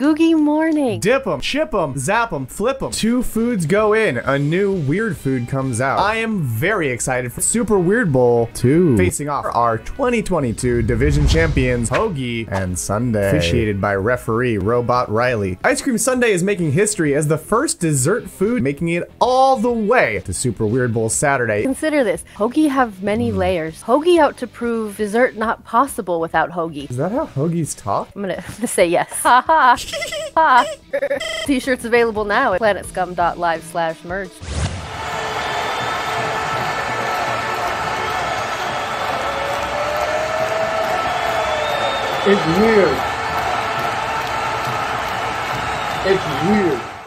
Googy morning. Dip them, chip them, zap them, flip them. Two foods go in, a new weird food comes out. I am very excited for Super Weird Bowl 2. Facing off our 2022 division champions, Hoagie and Sundae. Officiated by referee Robot Riley. Ice Cream Sundae is making history as the first dessert food making it all the way to Super Weird Bowl Saturday. Consider this. Hoagie have many hmm. layers. Hoagie out to prove dessert not possible without hoagie. Is that how Hoagies talk? I'm gonna say yes. Ha ha. Ha. T-shirts available now at planetscum.live slash merch. It's weird. It's weird.